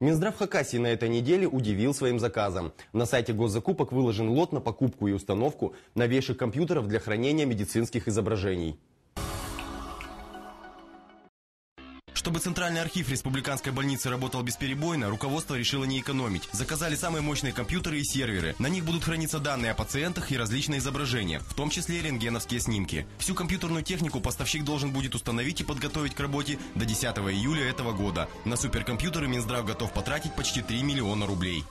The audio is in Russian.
Минздрав Хакасии на этой неделе удивил своим заказом. На сайте госзакупок выложен лот на покупку и установку новейших компьютеров для хранения медицинских изображений. Чтобы Центральный архив Республиканской больницы работал бесперебойно, руководство решило не экономить. Заказали самые мощные компьютеры и серверы. На них будут храниться данные о пациентах и различные изображения, в том числе рентгеновские снимки. Всю компьютерную технику поставщик должен будет установить и подготовить к работе до 10 июля этого года. На суперкомпьютеры Минздрав готов потратить почти 3 миллиона рублей.